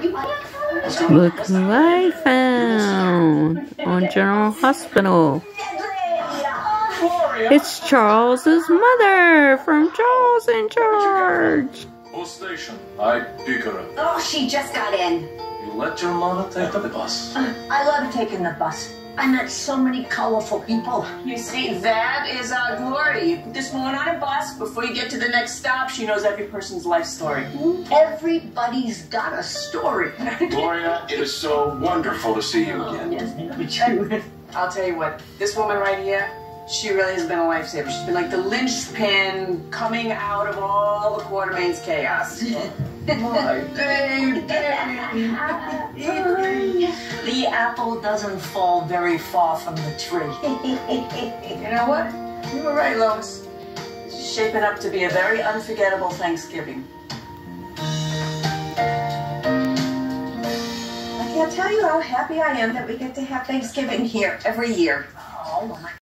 Look who I found on General Hospital. It's Charles's mother from Charles in Charge. What station? I pick her up. Oh, she just got in. You let your mother take the bus. I love taking the bus. I met so many colorful people. You see, that is our glory. You put this woman on a bus, before you get to the next stop, she knows every person's life story. Everybody's got a story. Gloria, it is so wonderful to see you again. I'll tell you what, this woman right here, she really has been a lifesaver. She's been like the linchpin coming out of all the Quartermaine's chaos. Oh my baby. Apple doesn't fall very far from the tree. You know what? You were right, Lois. Is shaping up to be a very unforgettable Thanksgiving. I can't tell you how happy I am that we get to have Thanksgiving here every year. Oh, my